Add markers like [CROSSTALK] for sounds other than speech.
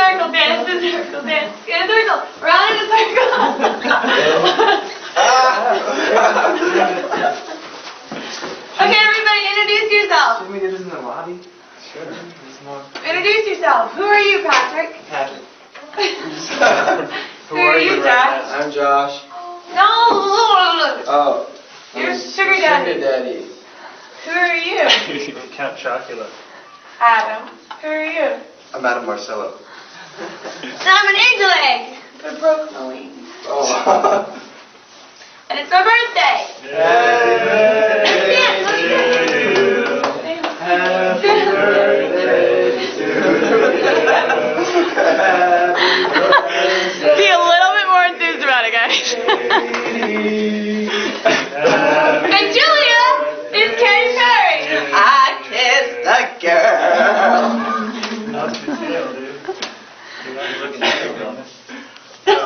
circle, dance a circle, dance in a circle, run in a circle. [LAUGHS] okay, everybody, introduce yourself. Should we do this in the lobby? Sure. It's more Introduce yourself. Who are you, Patrick? Patrick. [LAUGHS] Who are you, Josh? I'm Josh. No. Oh. You're I'm sugar daddy. Sugar daddy. Who are you? [LAUGHS] Count Chocula. Adam. Who are you? I'm Adam Marcello. I'm an angel egg. But broke my wings. Oh. And it's my birthday. Be a little bit more enthused about it, guys. [LAUGHS] and Julia is Katy Perry. I kissed a girl. You're not looking at it,